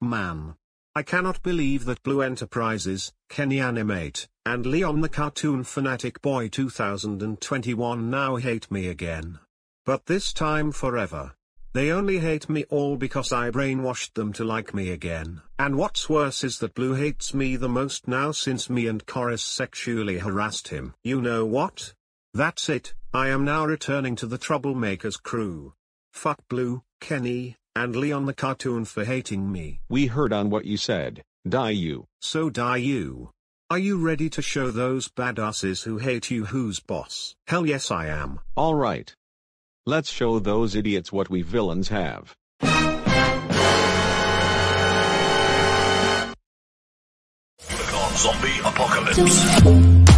Man. I cannot believe that Blue Enterprises, Kenny Animate, and Leon the Cartoon Fanatic Boy 2021 now hate me again. But this time forever. They only hate me all because I brainwashed them to like me again. And what's worse is that Blue hates me the most now since me and Chorus sexually harassed him. You know what? That's it, I am now returning to the Troublemakers crew. Fuck Blue, Kenny, and Leon the cartoon for hating me. We heard on what you said, Daillou. So Daillou. Are you ready to show those badasses who hate you who's boss? Hell yes I am. Alright. Let's show those idiots what we villains have. Zombie Apocalypse.